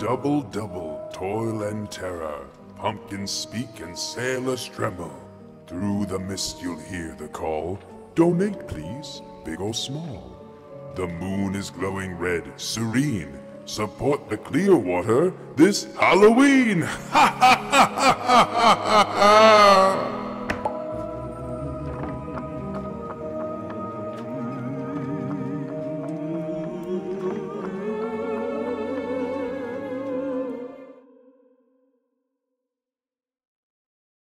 Double, double, toil and terror. Pumpkins speak and sailors tremble. Through the mist you'll hear the call. Donate, please, big or small. The moon is glowing red, serene. Support the Clearwater this Halloween! Ha ha ha ha ha ha ha!